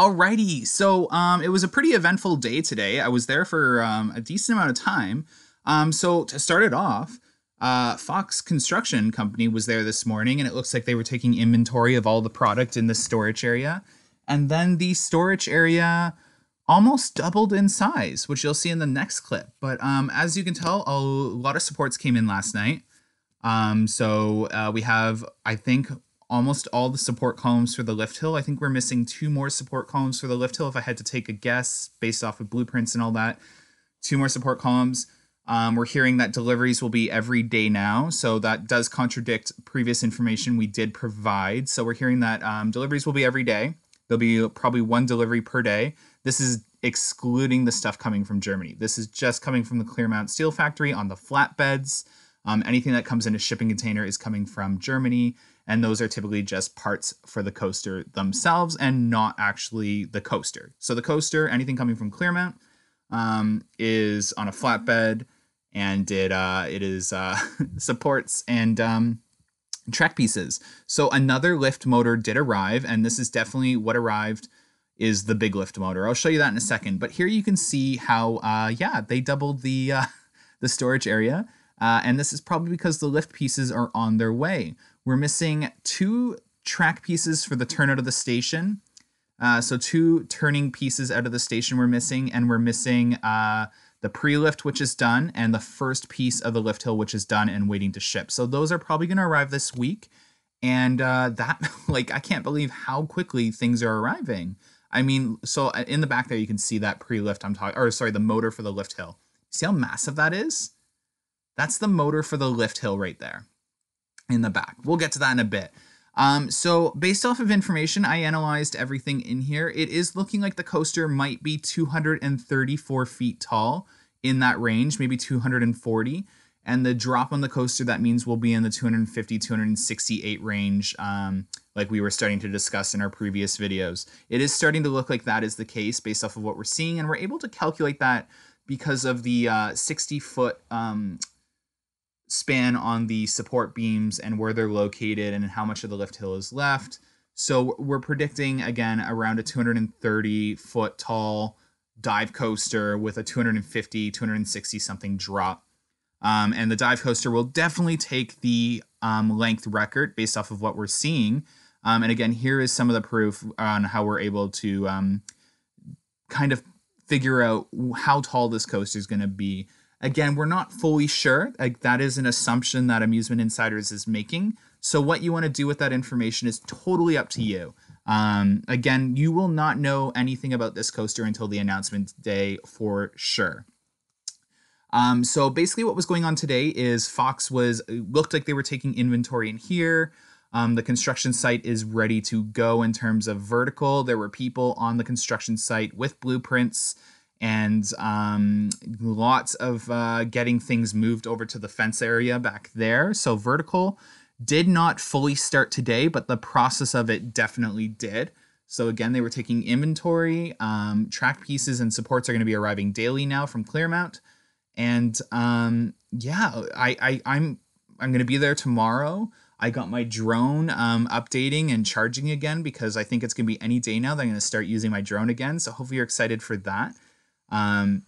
Alrighty, so um, it was a pretty eventful day today. I was there for um, a decent amount of time. Um, so to start it off, uh, Fox Construction Company was there this morning, and it looks like they were taking inventory of all the product in the storage area. And then the storage area almost doubled in size, which you'll see in the next clip. But um, as you can tell, a lot of supports came in last night. Um, so uh, we have, I think, almost all the support columns for the lift hill. I think we're missing two more support columns for the lift hill if I had to take a guess based off of blueprints and all that. Two more support columns. Um, we're hearing that deliveries will be every day now, so that does contradict previous information we did provide. So we're hearing that um, deliveries will be every day. There'll be probably one delivery per day. This is excluding the stuff coming from Germany. This is just coming from the Clermont Steel Factory on the flatbeds. Um, anything that comes in a shipping container is coming from Germany, and those are typically just parts for the coaster themselves and not actually the coaster. So the coaster, anything coming from Clermont, um, is on a flatbed and it uh, it is uh, supports and um, track pieces. So another lift motor did arrive, and this is definitely what arrived is the big lift motor. I'll show you that in a second. But here you can see how uh, yeah they doubled the uh, the storage area, uh, and this is probably because the lift pieces are on their way. We're missing two track pieces for the turn out of the station. Uh, so two turning pieces out of the station we're missing, and we're missing uh, the pre-lift which is done and the first piece of the lift hill which is done and waiting to ship. So those are probably going to arrive this week. And uh, that like i can't believe how quickly things are arriving. I mean so uh, in the back there you can see that pre-lift i'm talking or sorry the motor for the lift hill. See how massive that is? That's the motor for the lift hill right there in the back we'll get to that in a bit um, so based off of information, I analyzed everything in here. It is looking like the coaster might be 234 feet tall in that range, maybe 240. And the drop on the coaster, that means we'll be in the 250, 268 range, um, like we were starting to discuss in our previous videos. It is starting to look like that is the case based off of what we're seeing. And we're able to calculate that because of the uh, 60 foot um, span on the support beams and where they're located and how much of the lift hill is left. So we're predicting again around a 230 foot tall dive coaster with a 250, 260 something drop. Um, and the dive coaster will definitely take the um, length record based off of what we're seeing. Um, and again, here is some of the proof on how we're able to um, kind of figure out how tall this coaster is going to be. Again, we're not fully sure. Like that is an assumption that Amusement Insiders is making. So what you want to do with that information is totally up to you. Um, again, you will not know anything about this coaster until the announcement day for sure. Um, so basically, what was going on today is Fox was looked like they were taking inventory in here. Um, the construction site is ready to go in terms of vertical. There were people on the construction site with blueprints and um, lots of uh, getting things moved over to the fence area back there. So vertical did not fully start today, but the process of it definitely did. So again, they were taking inventory. Um, track pieces and supports are going to be arriving daily now from Clermont, and um, yeah, I, I I'm I'm going to be there tomorrow. I got my drone um, updating and charging again because I think it's going to be any day now that I'm going to start using my drone again. So hopefully you're excited for that. Um,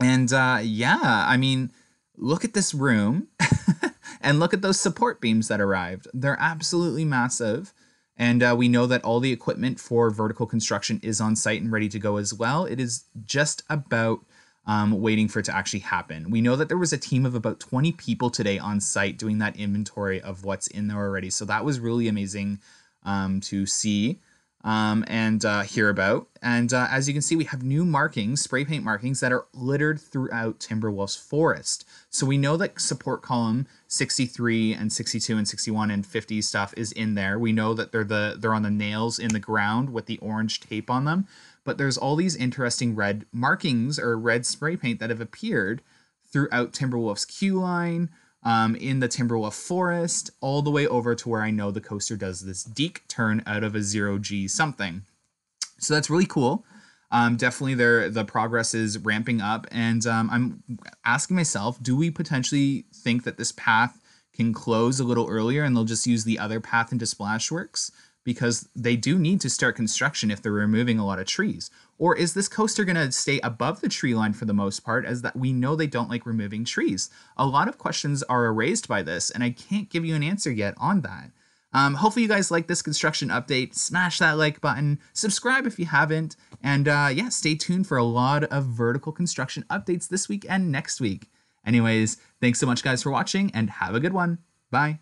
and uh, yeah, I mean, look at this room and look at those support beams that arrived. They're absolutely massive. And uh, we know that all the equipment for vertical construction is on site and ready to go as well. It is just about um, waiting for it to actually happen. We know that there was a team of about 20 people today on site doing that inventory of what's in there already. So that was really amazing um, to see um, and uh, hear about. And uh, as you can see, we have new markings, spray paint markings that are littered throughout Timberwolf's forest. So we know that support column 63 and 62 and 61 and 50 stuff is in there. We know that they're the they're on the nails in the ground with the orange tape on them. But there's all these interesting red markings or red spray paint that have appeared throughout Timberwolf's queue line, um, in the Timberwolf Forest, all the way over to where I know the coaster does this deek turn out of a zero G something. So that's really cool. Um, definitely, there the progress is ramping up, and um, I'm asking myself, do we potentially think that this path can close a little earlier, and they'll just use the other path into Splashworks? Because they do need to start construction if they're removing a lot of trees? Or is this coaster going to stay above the tree line for the most part, as that we know they don't like removing trees? A lot of questions are raised by this, and I can't give you an answer yet on that. Um, hopefully, you guys like this construction update. Smash that like button, subscribe if you haven't, and uh, yeah, stay tuned for a lot of vertical construction updates this week and next week. Anyways, thanks so much, guys, for watching, and have a good one. Bye.